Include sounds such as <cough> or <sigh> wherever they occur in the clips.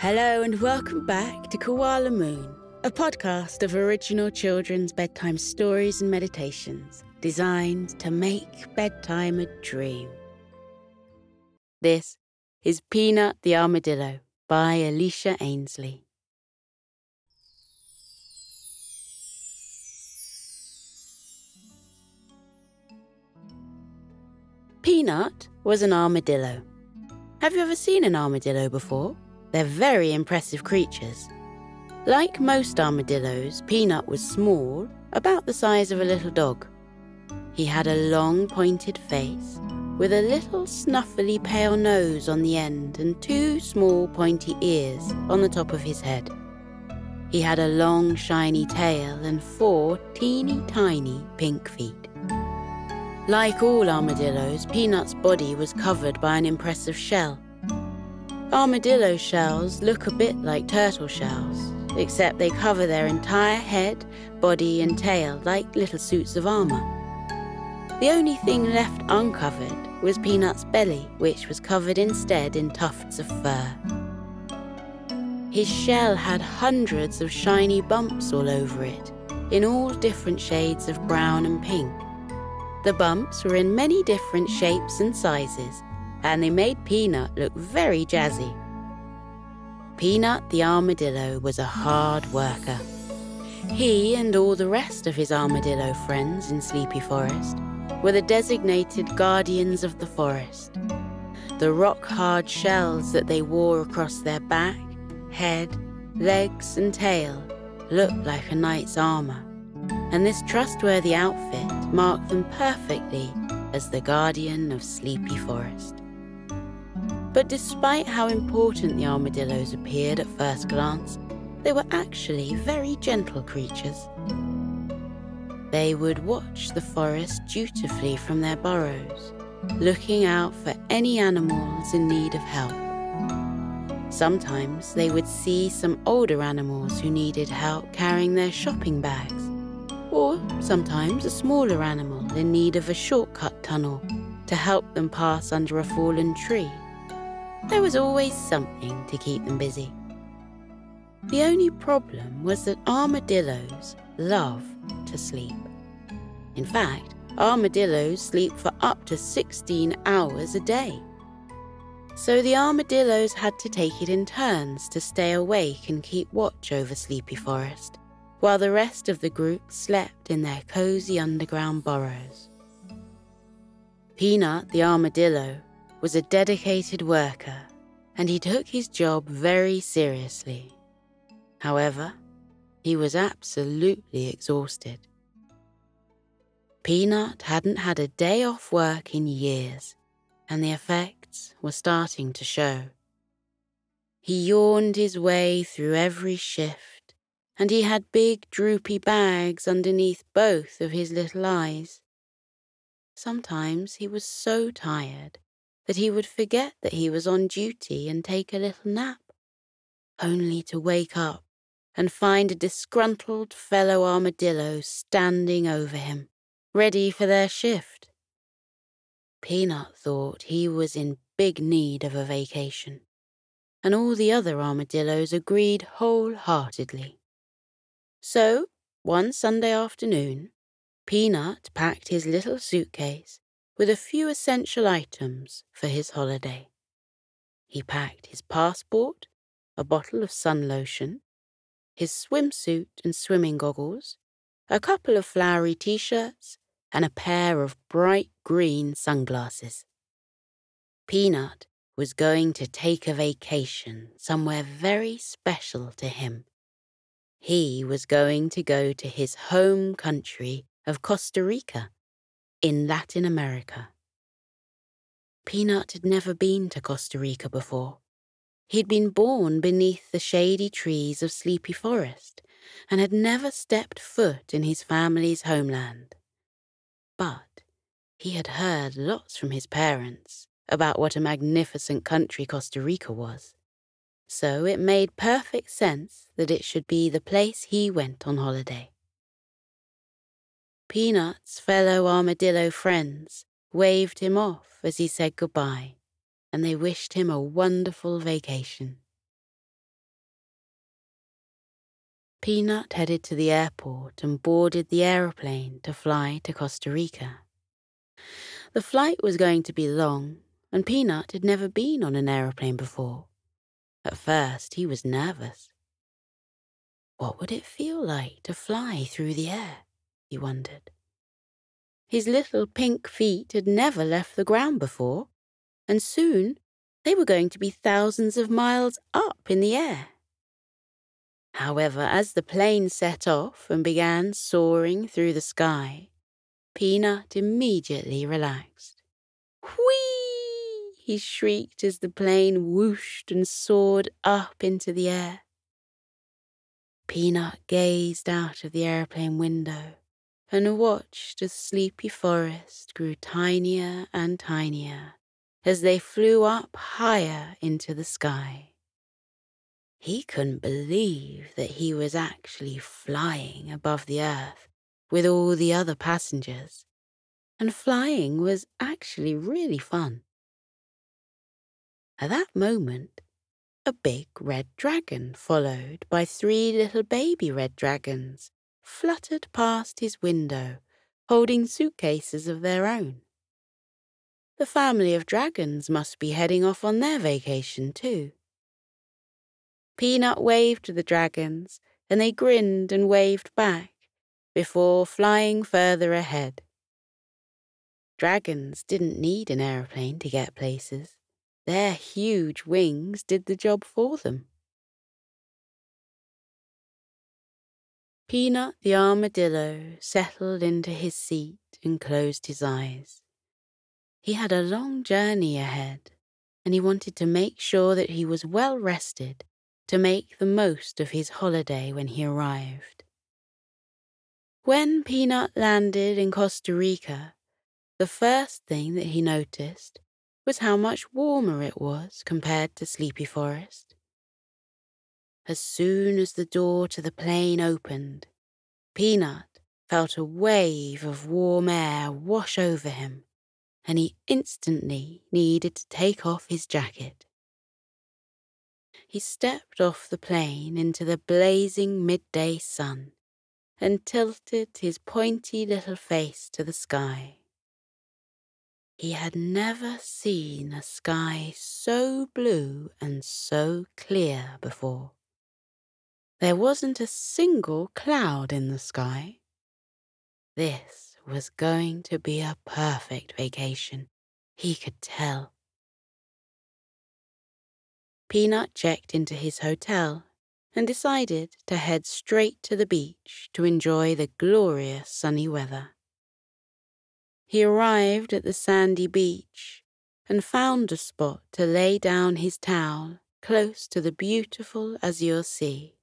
Hello and welcome back to Koala Moon, a podcast of original children's bedtime stories and meditations designed to make bedtime a dream. This is Peanut the Armadillo by Alicia Ainsley. Peanut was an armadillo. Have you ever seen an armadillo before? They're very impressive creatures. Like most armadillos, Peanut was small, about the size of a little dog. He had a long pointed face, with a little snuffily pale nose on the end and two small pointy ears on the top of his head. He had a long shiny tail and four teeny tiny pink feet. Like all armadillos, Peanut's body was covered by an impressive shell. Armadillo shells look a bit like turtle shells, except they cover their entire head, body, and tail like little suits of armour. The only thing left uncovered was Peanut's belly, which was covered instead in tufts of fur. His shell had hundreds of shiny bumps all over it, in all different shades of brown and pink. The bumps were in many different shapes and sizes, and they made Peanut look very jazzy. Peanut the armadillo was a hard worker. He and all the rest of his armadillo friends in Sleepy Forest were the designated guardians of the forest. The rock hard shells that they wore across their back, head, legs, and tail looked like a knight's armour, and this trustworthy outfit marked them perfectly as the guardian of Sleepy Forest. But despite how important the armadillos appeared at first glance, they were actually very gentle creatures. They would watch the forest dutifully from their burrows, looking out for any animals in need of help. Sometimes they would see some older animals who needed help carrying their shopping bags, or sometimes a smaller animal in need of a shortcut tunnel to help them pass under a fallen tree. There was always something to keep them busy. The only problem was that armadillos love to sleep. In fact, armadillos sleep for up to 16 hours a day. So the armadillos had to take it in turns to stay awake and keep watch over Sleepy Forest, while the rest of the group slept in their cozy underground burrows. Peanut the armadillo was a dedicated worker and he took his job very seriously. However, he was absolutely exhausted. Peanut hadn't had a day off work in years, and the effects were starting to show. He yawned his way through every shift, and he had big droopy bags underneath both of his little eyes. Sometimes he was so tired that he would forget that he was on duty and take a little nap, only to wake up and find a disgruntled fellow armadillo standing over him, ready for their shift. Peanut thought he was in big need of a vacation, and all the other armadillos agreed wholeheartedly. So, one Sunday afternoon, Peanut packed his little suitcase with a few essential items for his holiday. He packed his passport, a bottle of sun lotion, his swimsuit and swimming goggles, a couple of flowery t shirts, and a pair of bright green sunglasses. Peanut was going to take a vacation somewhere very special to him. He was going to go to his home country of Costa Rica in Latin America. Peanut had never been to Costa Rica before. He'd been born beneath the shady trees of Sleepy Forest and had never stepped foot in his family's homeland. But he had heard lots from his parents about what a magnificent country Costa Rica was. So it made perfect sense that it should be the place he went on holiday. Peanut's fellow armadillo friends waved him off as he said goodbye, and they wished him a wonderful vacation. Peanut headed to the airport and boarded the aeroplane to fly to Costa Rica. The flight was going to be long, and Peanut had never been on an aeroplane before. At first, he was nervous. What would it feel like to fly through the air? He wondered. His little pink feet had never left the ground before, and soon they were going to be thousands of miles up in the air. However, as the plane set off and began soaring through the sky, Peanut immediately relaxed. Whee! he shrieked as the plane whooshed and soared up into the air. Peanut gazed out of the airplane window and watched as Sleepy Forest grew tinier and tinier as they flew up higher into the sky. He couldn't believe that he was actually flying above the earth with all the other passengers, and flying was actually really fun. At that moment, a big red dragon, followed by three little baby red dragons, fluttered past his window, holding suitcases of their own. The family of dragons must be heading off on their vacation too. Peanut waved to the dragons, and they grinned and waved back before flying further ahead. Dragons didn't need an aeroplane to get places. Their huge wings did the job for them. Peanut the armadillo settled into his seat and closed his eyes. He had a long journey ahead, and he wanted to make sure that he was well rested to make the most of his holiday when he arrived. When Peanut landed in Costa Rica, the first thing that he noticed was how much warmer it was compared to Sleepy Forest. As soon as the door to the plane opened, Peanut felt a wave of warm air wash over him, and he instantly needed to take off his jacket. He stepped off the plane into the blazing midday sun and tilted his pointy little face to the sky. He had never seen a sky so blue and so clear before. There wasn't a single cloud in the sky. This was going to be a perfect vacation, he could tell. Peanut checked into his hotel and decided to head straight to the beach to enjoy the glorious sunny weather. He arrived at the sandy beach and found a spot to lay down his towel close to the beautiful azure sea.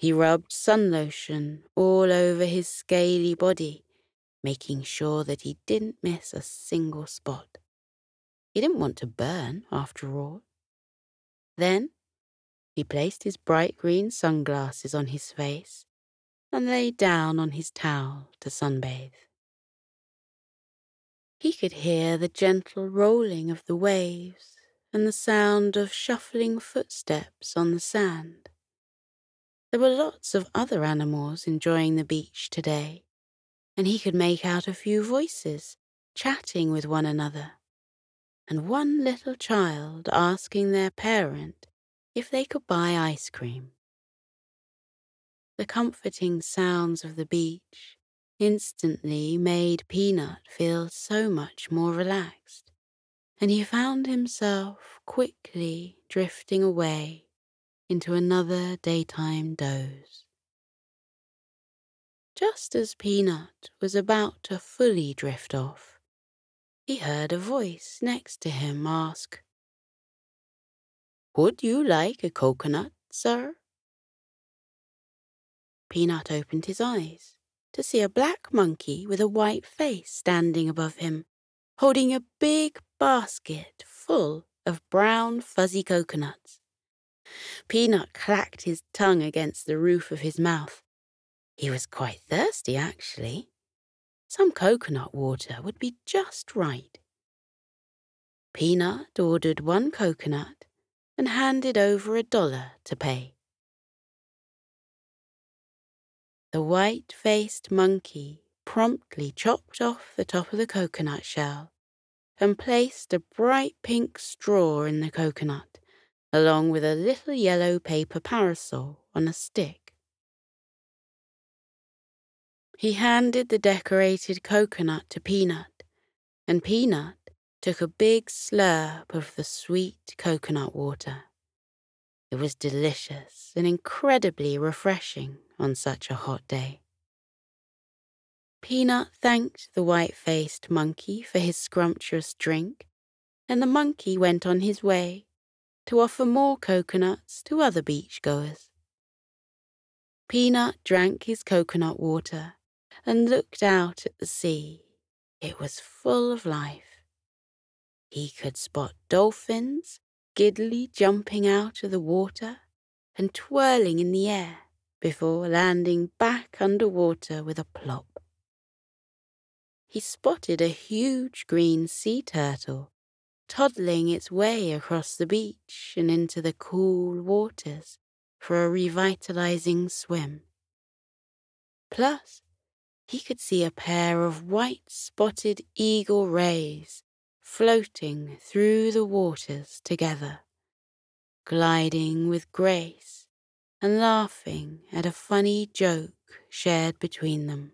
He rubbed sun lotion all over his scaly body, making sure that he didn't miss a single spot. He didn't want to burn, after all. Then he placed his bright green sunglasses on his face and lay down on his towel to sunbathe. He could hear the gentle rolling of the waves and the sound of shuffling footsteps on the sand. There were lots of other animals enjoying the beach today, and he could make out a few voices chatting with one another, and one little child asking their parent if they could buy ice cream. The comforting sounds of the beach instantly made Peanut feel so much more relaxed, and he found himself quickly drifting away into another daytime doze. Just as Peanut was about to fully drift off, he heard a voice next to him ask, Would you like a coconut, sir? Peanut opened his eyes to see a black monkey with a white face standing above him, holding a big basket full of brown fuzzy coconuts. Peanut clacked his tongue against the roof of his mouth. He was quite thirsty, actually. Some coconut water would be just right. Peanut ordered one coconut and handed over a dollar to pay. The white faced monkey promptly chopped off the top of the coconut shell and placed a bright pink straw in the coconut, along with a little yellow paper parasol on a stick. He handed the decorated coconut to Peanut, and Peanut took a big slurp of the sweet coconut water. It was delicious and incredibly refreshing on such a hot day. Peanut thanked the white faced monkey for his scrumptious drink, and the monkey went on his way to offer more coconuts to other beach goers. Peanut drank his coconut water and looked out at the sea. It was full of life. He could spot dolphins giddily jumping out of the water and twirling in the air before landing back under water with a plop he spotted a huge green sea turtle toddling its way across the beach and into the cool waters for a revitalizing swim. Plus, he could see a pair of white spotted eagle rays floating through the waters together, gliding with grace and laughing at a funny joke shared between them.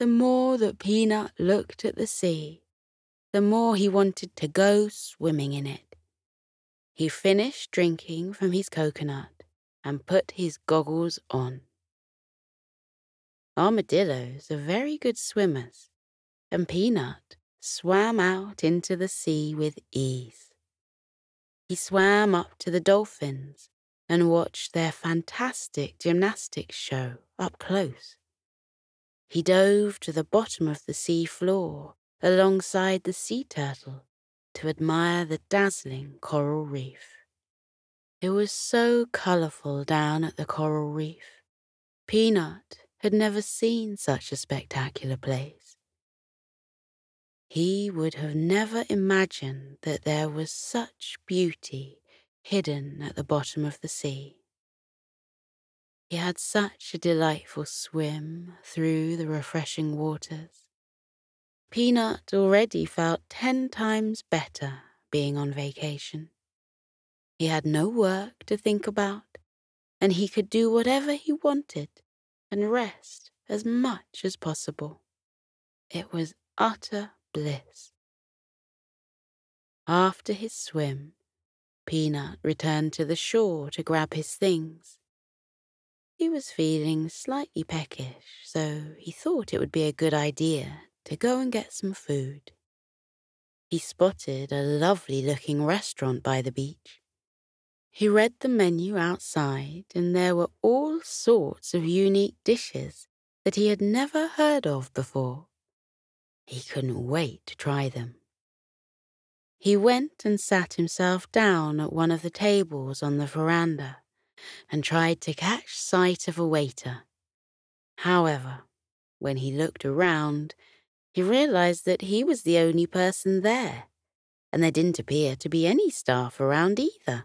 The more that Peanut looked at the sea, the more he wanted to go swimming in it. He finished drinking from his coconut and put his goggles on. Armadillos are very good swimmers, and Peanut swam out into the sea with ease. He swam up to the dolphins and watched their fantastic gymnastics show up close. He dove to the bottom of the sea floor alongside the sea turtle to admire the dazzling coral reef. It was so colourful down at the coral reef. Peanut had never seen such a spectacular place. He would have never imagined that there was such beauty hidden at the bottom of the sea. He had such a delightful swim through the refreshing waters. Peanut already felt ten times better being on vacation. He had no work to think about, and he could do whatever he wanted and rest as much as possible. It was utter bliss. After his swim, Peanut returned to the shore to grab his things. He was feeling slightly peckish, so he thought it would be a good idea to go and get some food. He spotted a lovely looking restaurant by the beach. He read the menu outside, and there were all sorts of unique dishes that he had never heard of before. He couldn't wait to try them. He went and sat himself down at one of the tables on the veranda and tried to catch sight of a waiter. However, when he looked around, he realized that he was the only person there, and there didn't appear to be any staff around either.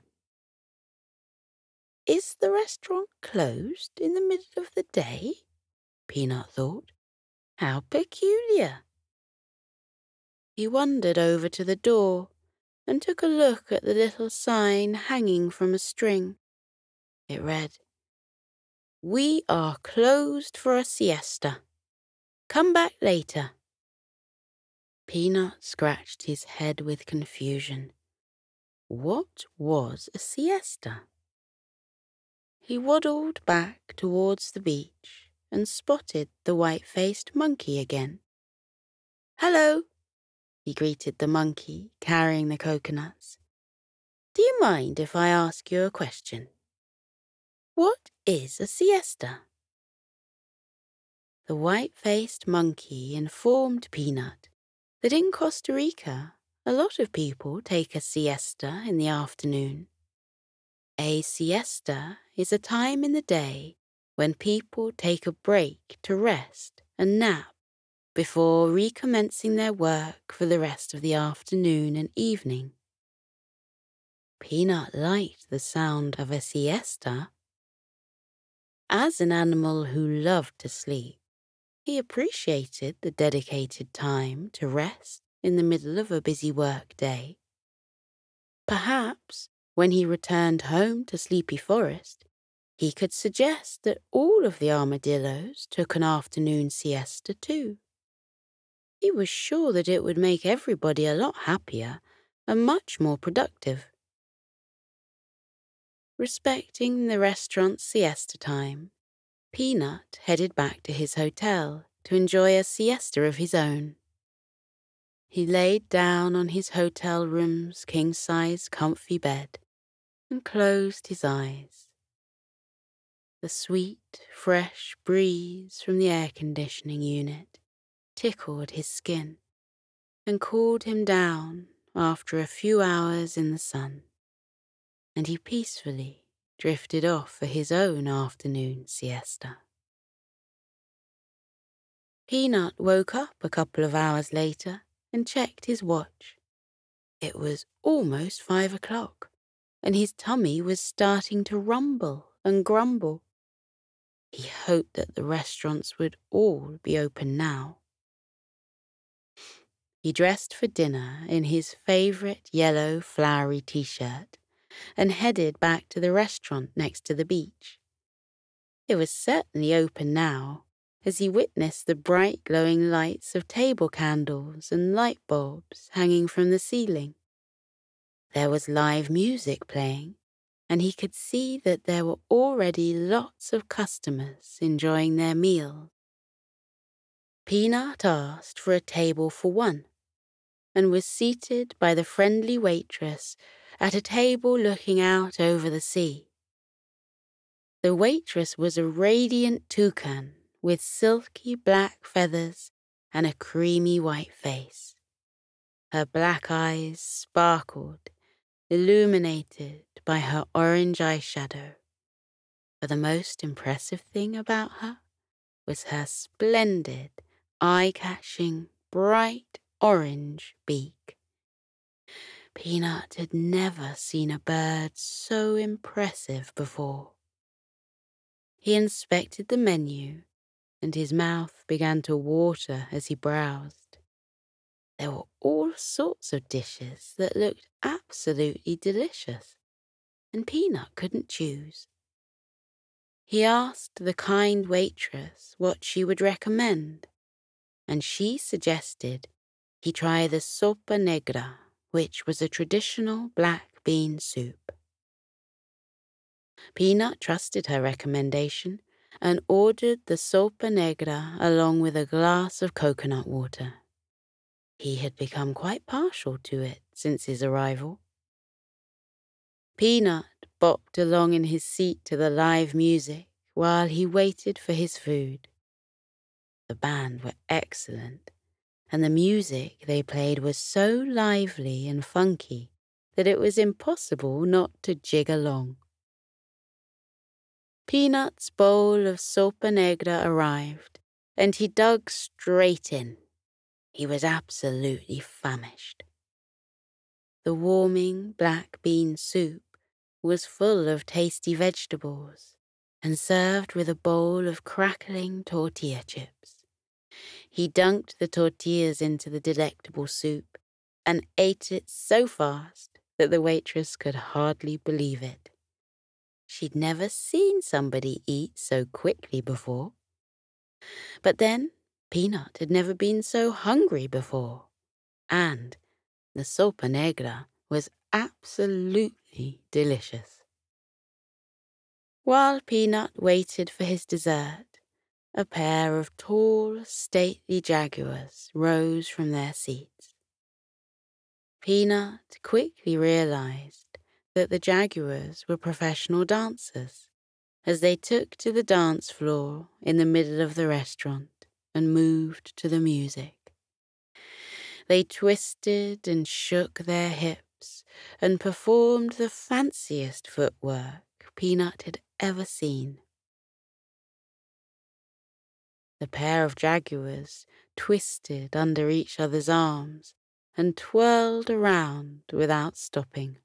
Is the restaurant closed in the middle of the day? Peanut thought. How peculiar. He wandered over to the door and took a look at the little sign hanging from a string. It read, We are closed for a siesta. Come back later. Peanut scratched his head with confusion. What was a siesta? He waddled back towards the beach and spotted the white faced monkey again. Hello, he greeted the monkey carrying the coconuts. Do you mind if I ask you a question? What is a siesta? The white faced monkey informed Peanut that in Costa Rica, a lot of people take a siesta in the afternoon. A siesta is a time in the day when people take a break to rest and nap before recommencing their work for the rest of the afternoon and evening. Peanut liked the sound of a siesta As an animal who loved to sleep, he appreciated the dedicated time to rest in the middle of a busy work day. Perhaps when he returned home to Sleepy Forest, he could suggest that all of the armadillos took an afternoon siesta too. He was sure that it would make everybody a lot happier and much more productive. Respecting the restaurant's siesta time, Peanut headed back to his hotel to enjoy a siesta of his own. He laid down on his hotel room's king size comfy bed and closed his eyes. The sweet, fresh breeze from the air conditioning unit tickled his skin and cooled him down after a few hours in the sun, and he peacefully drifted off for his own afternoon siesta. Peanut woke up a couple of hours later and checked his watch. It was almost five o'clock, and his tummy was starting to rumble and grumble. He hoped that the restaurants would all be open now. He dressed for dinner in his favourite yellow flowery t shirt and headed back to the restaurant next to the beach. It was certainly open now, as he witnessed the bright glowing lights of table candles and light bulbs hanging from the ceiling. There was live music playing, and he could see that there were already lots of customers enjoying their meals. Peanut asked for a table for one and was seated by the friendly waitress at a table looking out over the sea. The waitress was a radiant toucan with silky black feathers and a creamy white face. Her black eyes sparkled, illuminated by her orange eyeshadow. But the most impressive thing about her was her splendid, eye catching, bright orange beak. Peanut had never seen a bird so impressive before. He inspected the menu, and his mouth began to water as he browsed. There were all sorts of dishes that looked absolutely delicious, and Peanut couldn't choose. He asked the kind waitress what she would recommend, and she suggested he try the sopa negra, which was a traditional black bean soup. Peanut trusted her recommendation and ordered the sopa negra along with a glass of coconut water. He had become quite partial to it since his arrival. Peanut bopped along in his seat to the live music while he waited for his food. The band were excellent, and the music they played was so lively and funky that it was impossible not to jig along. Peanut's bowl of sopa negra arrived, and he dug straight in. He was absolutely famished. The warming black bean soup was full of tasty vegetables and served with a bowl of crackling tortilla chips. He dunked the tortillas into the delectable soup and ate it so fast that the waitress could hardly believe it. She'd never seen somebody eat so quickly before. But then, Peanut had never been so hungry before, and the sopa negra was absolutely delicious. While Peanut waited for his dessert, a pair of tall, stately jaguars rose from their seats. Peanut quickly realized that the jaguars were professional dancers as they took to the dance floor in the middle of the restaurant and moved to the music. They twisted and shook their hips and performed the fanciest footwork Peanut had ever seen. The pair of jaguars twisted under each other's arms and twirled around without stopping.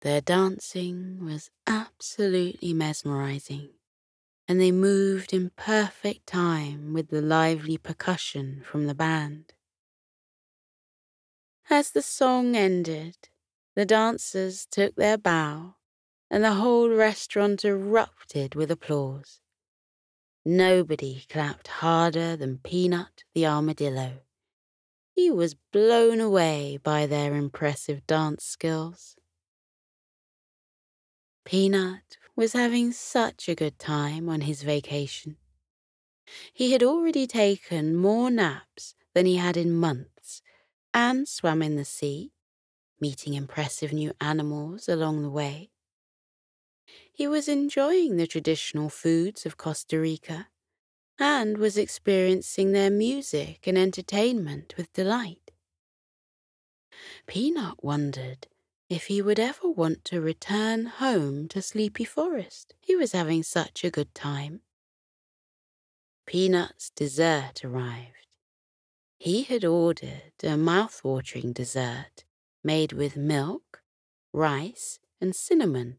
Their dancing was absolutely mesmerizing, and they moved in perfect time with the lively percussion from the band. As the song ended, the dancers took their bow, and the whole restaurant erupted with applause. Nobody clapped harder than Peanut the armadillo. He was blown away by their impressive dance skills. Peanut was having such a good time on his vacation. He had already taken more naps than he had in months and swam in the sea, meeting impressive new animals along the way. He was enjoying the traditional foods of Costa Rica and was experiencing their music and entertainment with delight. Peanut wondered if he would ever want to return home to Sleepy Forest. He was having such a good time. Peanut's dessert arrived. He had ordered a mouth-watering dessert made with milk, rice, and cinnamon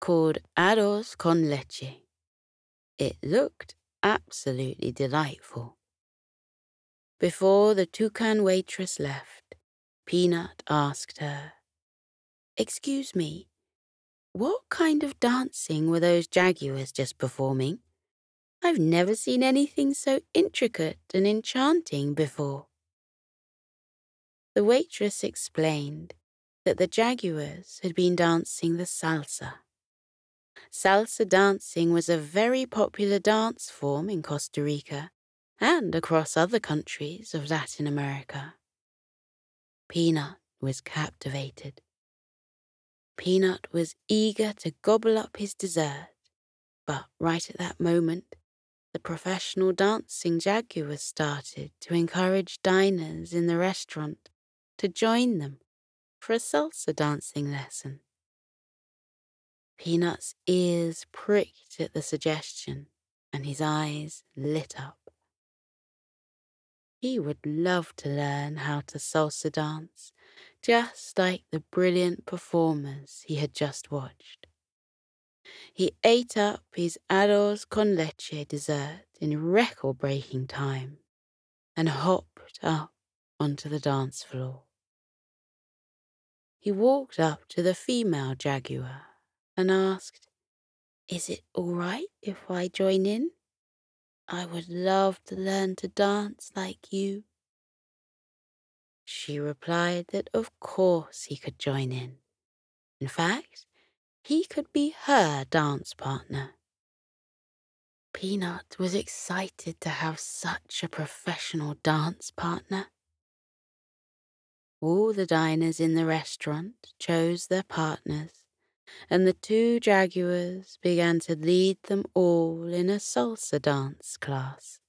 called arroz con leche. It looked absolutely delightful. Before the toucan waitress left, Peanut asked her, Excuse me, what kind of dancing were those jaguars just performing? I've never seen anything so intricate and enchanting before. The waitress explained that the jaguars had been dancing the salsa. Salsa dancing was a very popular dance form in Costa Rica and across other countries of Latin America. Peanut was captivated. Peanut was eager to gobble up his dessert, but right at that moment, the professional dancing jaguars started to encourage diners in the restaurant to join them for a salsa dancing lesson. Peanut's ears pricked at the suggestion and his eyes lit up. He would love to learn how to salsa dance just like the brilliant performers he had just watched. He ate up his arroz con leche dessert in record breaking time and hopped up onto the dance floor. He walked up to the female jaguar and asked, Is it all right if I join in? I would love to learn to dance like you. She replied that of course he could join in. In fact, he could be her dance partner. Peanut was excited to have such a professional dance partner. All the diners in the restaurant chose their partners, and the two jaguars began to lead them all in a salsa dance class.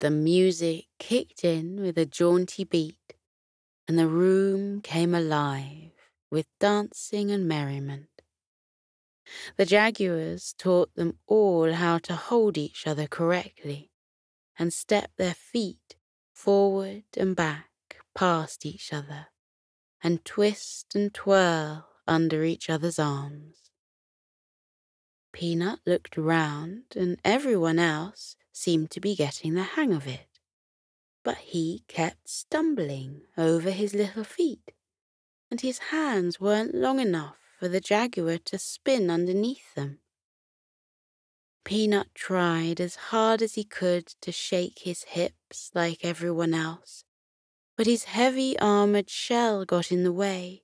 The music kicked in with a jaunty beat, and the room came alive with dancing and merriment. The jaguars taught them all how to hold each other correctly and step their feet forward and back past each other and twist and twirl under each other's arms. Peanut looked round and everyone else seemed to be getting the hang of it, but he kept stumbling over his little feet, and his hands weren't long enough for the jaguar to spin underneath them. Peanut tried as hard as he could to shake his hips like everyone else, but his heavy armored shell got in the way,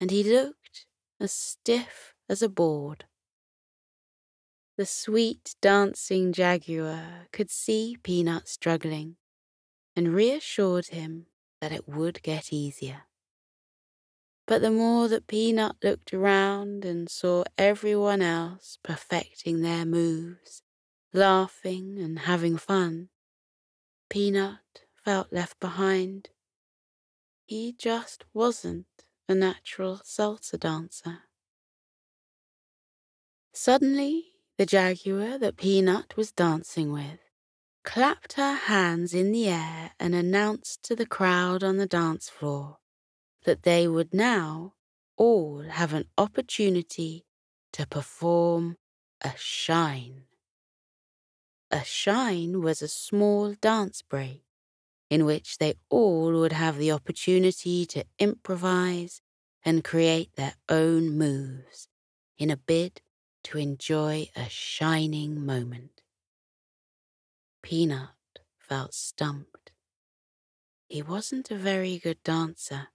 and he looked as stiff as a board. The sweet dancing jaguar could see Peanut struggling and reassured him that it would get easier. But the more that Peanut looked around and saw everyone else perfecting their moves, laughing and having fun, Peanut felt left behind. He just wasn't a natural salsa dancer. Suddenly, the jaguar that Peanut was dancing with, clapped her hands in the air and announced to the crowd on the dance floor that they would now all have an opportunity to perform a shine. A shine was a small dance break in which they all would have the opportunity to improvise and create their own moves in a bid to enjoy a shining moment. Peanut felt stumped. He wasn't a very good dancer,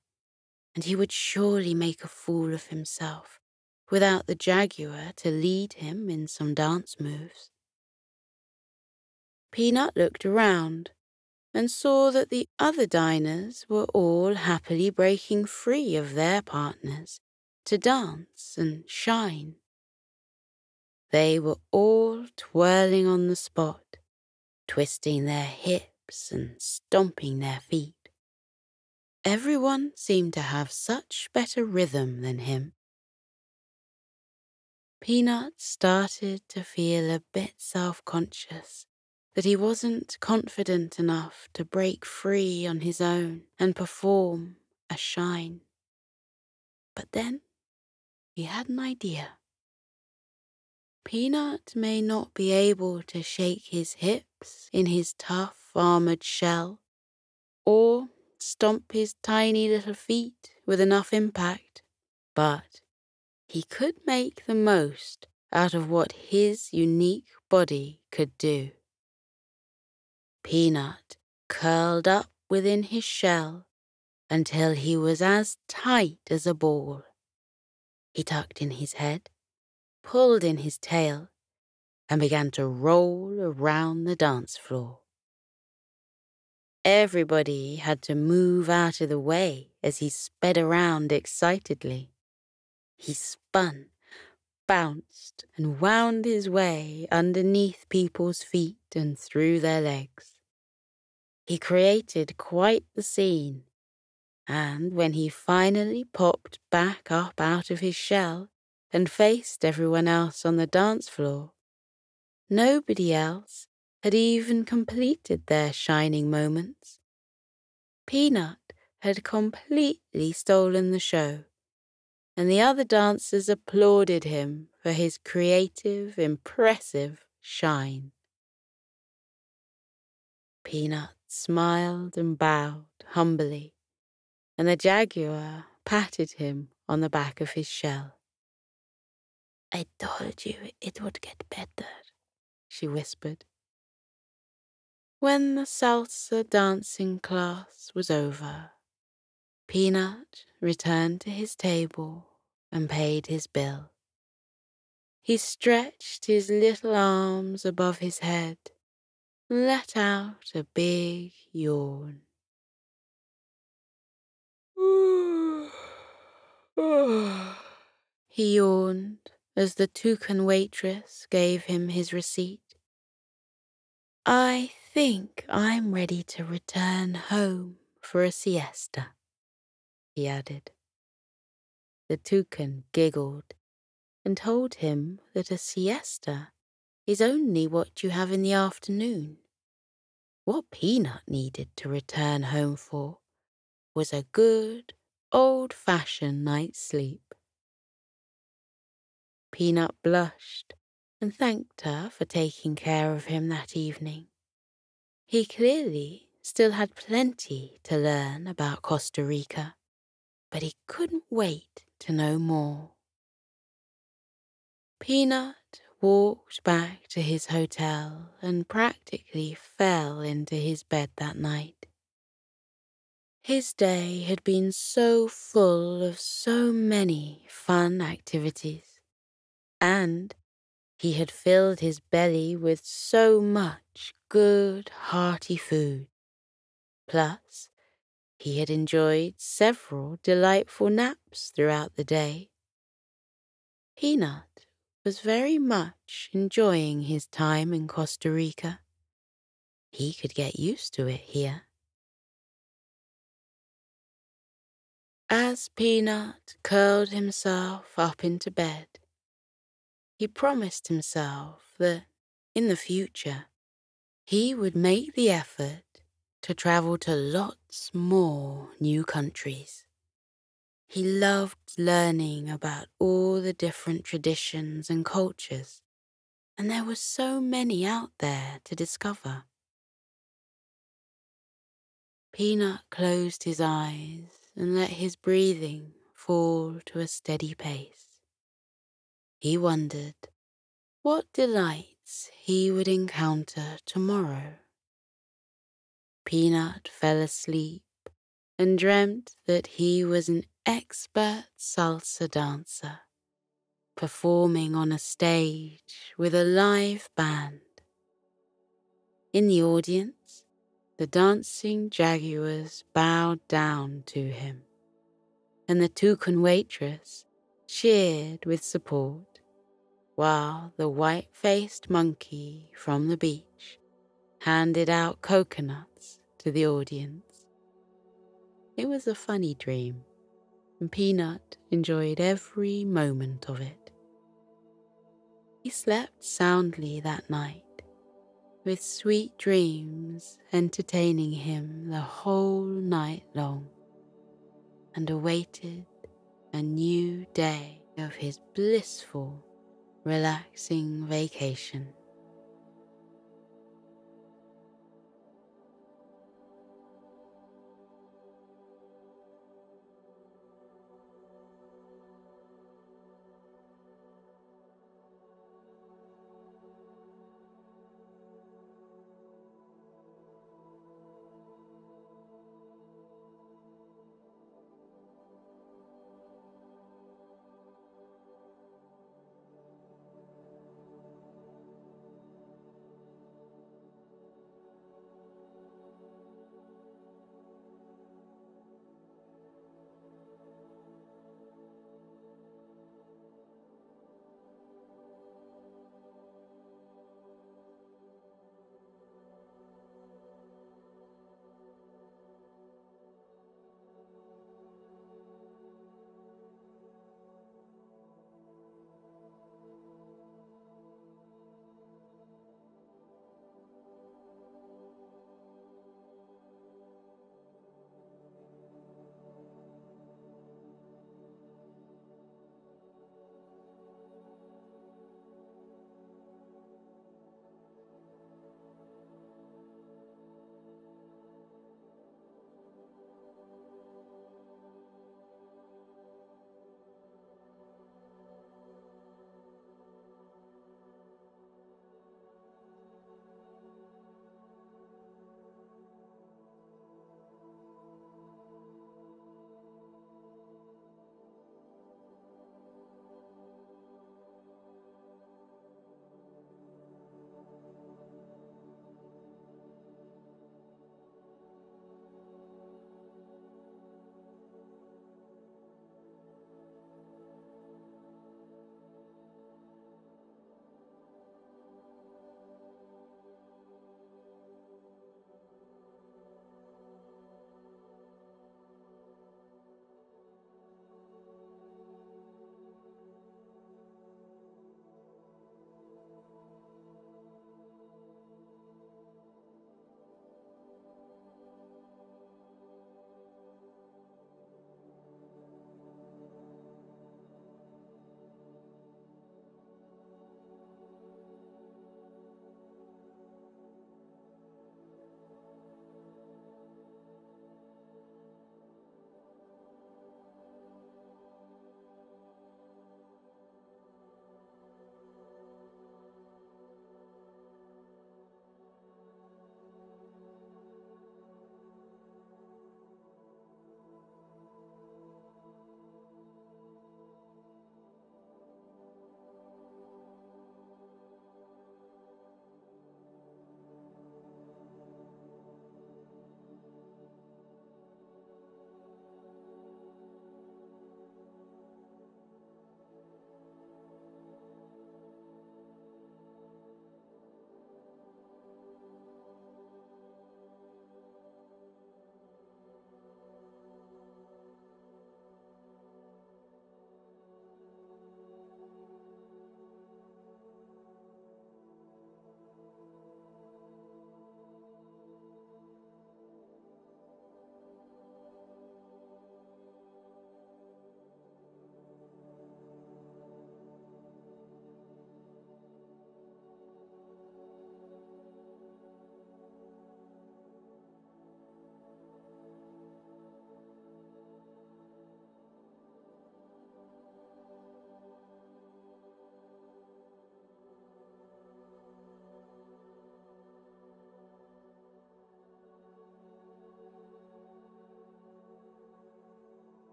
and he would surely make a fool of himself without the jaguar to lead him in some dance moves. Peanut looked around and saw that the other diners were all happily breaking free of their partners to dance and shine. They were all twirling on the spot, twisting their hips and stomping their feet. Everyone seemed to have such better rhythm than him. Peanut started to feel a bit self conscious that he wasn't confident enough to break free on his own and perform a shine. But then he had an idea. Peanut may not be able to shake his hips in his tough armored shell, or stomp his tiny little feet with enough impact, but he could make the most out of what his unique body could do. Peanut curled up within his shell until he was as tight as a ball. He tucked in his head, pulled in his tail, and began to roll around the dance floor. Everybody had to move out of the way as he sped around excitedly. He spun, bounced, and wound his way underneath people's feet and through their legs. He created quite the scene, and when he finally popped back up out of his shell and faced everyone else on the dance floor, nobody else had even completed their shining moments. Peanut had completely stolen the show, and the other dancers applauded him for his creative, impressive shine. Peanut smiled and bowed humbly, and the jaguar patted him on the back of his shell. I told you it would get better, she whispered. When the salsa dancing class was over, Peanut returned to his table and paid his bill. He stretched his little arms above his head and let out a big yawn. <sighs> he yawned as the toucan waitress gave him his receipt. I think I'm ready to return home for a siesta, he added. The toucan giggled and told him that a siesta is only what you have in the afternoon. What Peanut needed to return home for was a good, old fashioned night's sleep. Peanut blushed and thanked her for taking care of him that evening. He clearly still had plenty to learn about Costa Rica, but he couldn't wait to know more. Peanut walked back to his hotel and practically fell into his bed that night. His day had been so full of so many fun activities, and he had filled his belly with so much good, hearty food. Plus, he had enjoyed several delightful naps throughout the day. Peanut was very much enjoying his time in Costa Rica. He could get used to it here. As Peanut curled himself up into bed, he promised himself that in the future he would make the effort to travel to lots more new countries. He loved learning about all the different traditions and cultures, and there were so many out there to discover. Peanut closed his eyes and let his breathing fall to a steady pace. He wondered what delights he would encounter tomorrow. Peanut fell asleep and dreamt that he was an expert salsa dancer, performing on a stage with a live band. In the audience, the dancing jaguars bowed down to him, and the toucan waitress cheered with support, while the white faced monkey from the beach handed out coconuts to the audience. It was a funny dream and Peanut enjoyed every moment of it. He slept soundly that night, with sweet dreams entertaining him the whole night long, and awaited a new day of his blissful, relaxing vacation.